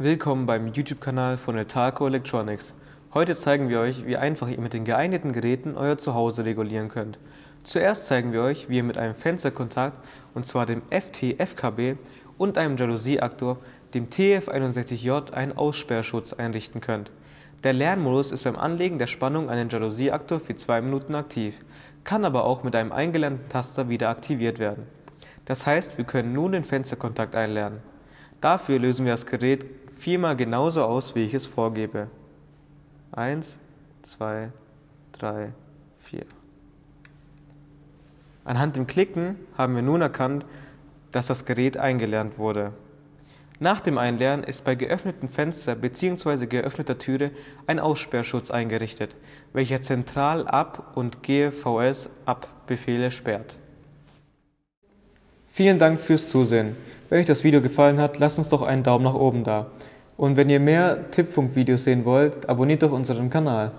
Willkommen beim YouTube-Kanal von Eltaco Electronics. Heute zeigen wir euch, wie einfach ihr mit den geeigneten Geräten euer Zuhause regulieren könnt. Zuerst zeigen wir euch, wie ihr mit einem Fensterkontakt, und zwar dem FT-FKB und einem Jalousie-Aktor, dem TF61J, einen Aussperrschutz einrichten könnt. Der Lernmodus ist beim Anlegen der Spannung an den Jalousie-Aktor für 2 Minuten aktiv, kann aber auch mit einem eingelernten Taster wieder aktiviert werden. Das heißt, wir können nun den Fensterkontakt einlernen. Dafür lösen wir das Gerät viermal genauso aus, wie ich es vorgebe. Eins, zwei, drei, vier. Anhand dem Klicken haben wir nun erkannt, dass das Gerät eingelernt wurde. Nach dem Einlernen ist bei geöffnetem Fenster bzw. geöffneter Türe ein Aussperrschutz eingerichtet, welcher zentral Ab- und GVS-Ab-Befehle sperrt. Vielen Dank fürs Zusehen. Wenn euch das Video gefallen hat, lasst uns doch einen Daumen nach oben da. Und wenn ihr mehr Tippfunk-Videos sehen wollt, abonniert doch unseren Kanal.